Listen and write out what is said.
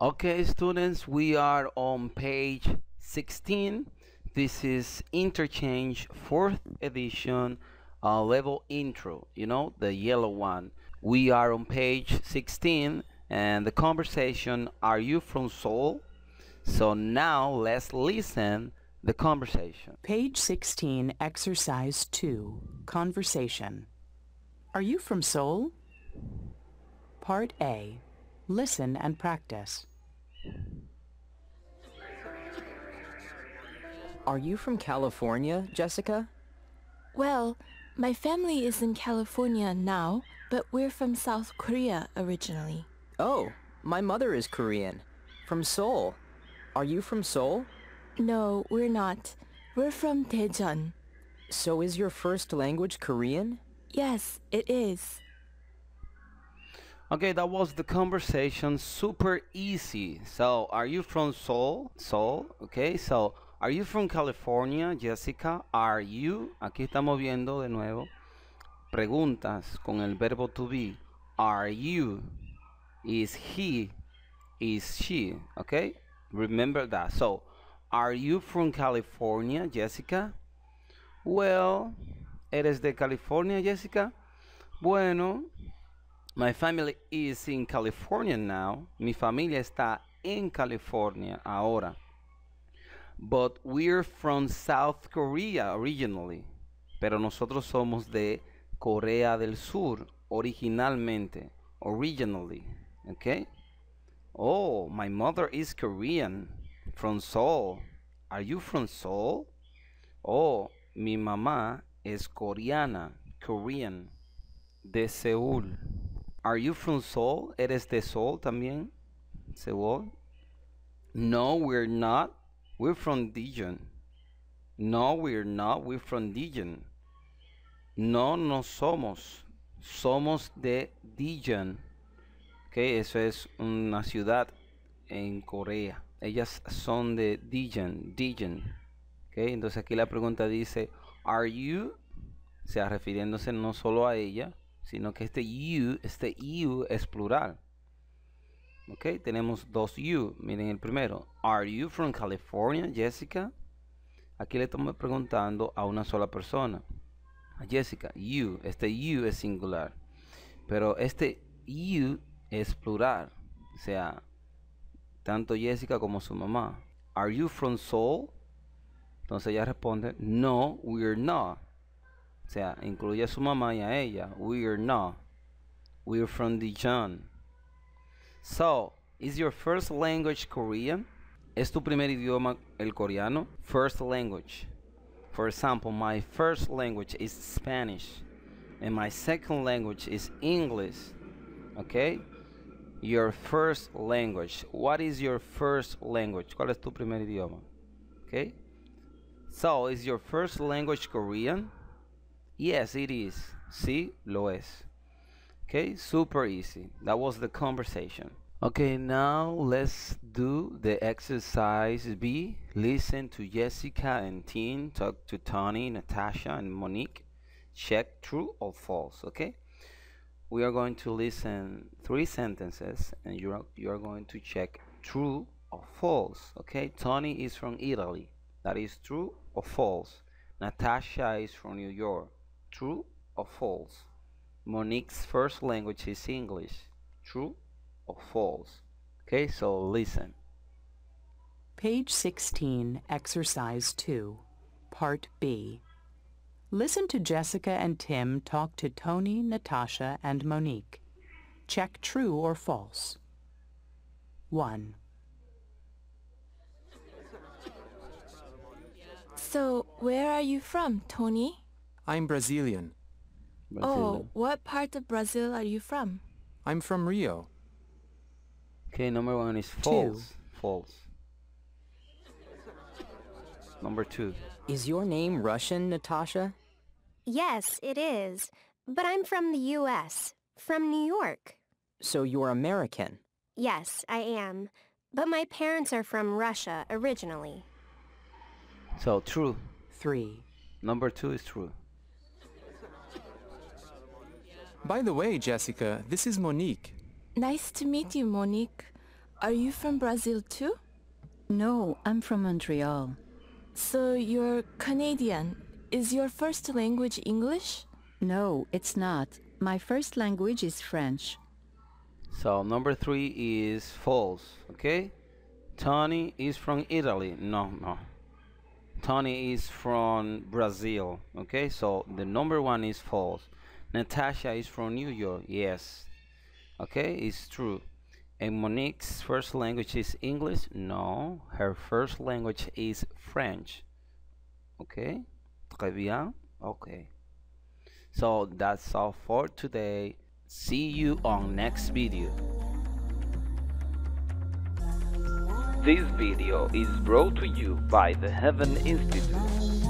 Okay, students, we are on page 16. This is Interchange 4th edition uh, level intro, you know, the yellow one. We are on page 16 and the conversation, are you from Seoul? So now let's listen the conversation. Page 16, Exercise 2, Conversation. Are you from Seoul? Part A. Listen and practice. Are you from California, Jessica? Well, my family is in California now, but we're from South Korea originally. Oh, my mother is Korean. From Seoul. Are you from Seoul? No, we're not. We're from Daejeon. So is your first language Korean? Yes, it is. Okay, that was the conversation. Super easy. So, are you from Seoul? Seoul, okay. So, are you from California, Jessica? Are you? Aquí estamos viendo de nuevo preguntas con el verbo to be. Are you? Is he? Is she? Okay. Remember that. So, are you from California, Jessica? Well, ¿eres de California, Jessica? Bueno, my family is in California now. Mi familia está en California ahora. But we're from South Korea originally. Pero nosotros somos de Corea del Sur originalmente. Originally. Okay? Oh, my mother is Korean. From Seoul. Are you from Seoul? Oh, mi mamá es coreana. Korean. De Seúl. Are you from Seoul? ¿Eres de Seoul también? Seoul? No, we're not. We're from Dijon. No, we're not. We're from Dijon. No, no somos. Somos de Dijon. Okay, eso es una ciudad en Corea. Ellas son de Dijon. Dijon. Okay, entonces aquí la pregunta dice, ¿Are you? O sea, refiriéndose no solo a ella, sino que este you, este you es plural. Ok, tenemos dos you. Miren el primero. Are you from California, Jessica? Aquí le estamos preguntando a una sola persona. A Jessica, you. Este you es singular. Pero este you es plural. O sea, tanto Jessica como su mamá. Are you from Seoul? Entonces ella responde, no, we're not. O sea, incluye a su mamá y a ella. We're not. We're from Dijon. So, is your first language Korean? ¿Es tu primer idioma el coreano? First language. For example, my first language is Spanish. And my second language is English. Okay? Your first language. What is your first language? ¿Cuál es tu primer idioma? Okay? So, is your first language Korean? Yes, it is. Sí, lo es. Okay, super easy. That was the conversation. Okay, now let's do the exercise B. Listen to Jessica and Tim talk to Tony, Natasha, and Monique. Check true or false. Okay, we are going to listen three sentences, and you are you are going to check true or false. Okay, Tony is from Italy. That is true or false. Natasha is from New York. True or false? Monique's first language is English. True or false? Okay, so listen. Page 16, Exercise 2, Part B. Listen to Jessica and Tim talk to Tony, Natasha, and Monique. Check true or false. 1. So, where are you from, Tony? I'm Brazilian. Oh, what part of Brazil are you from? I'm from Rio. Okay, number one is false. False. Number two. Is your name Russian, Natasha? Yes, it is. But I'm from the U.S., from New York. So you're American. Yes, I am. But my parents are from Russia originally. So true. 3. Number two is true. By the way, Jessica, this is Monique. Nice to meet you, Monique. are you from Brazil too? No, I'm from Montreal. So you're Canadian. Is your first language English? No, it's not. My first language is French. So number three is false. Okay. Tony is from Italy. No, no. Tony is from Brazil. Okay. So the number one is false. Natasha is from New York. Yes. Okay, it's true. And Monique's first language is English? No, her first language is French. Okay, très bien. Okay. So that's all for today. See you on next video. This video is brought to you by the Heaven Institute.